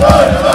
Right.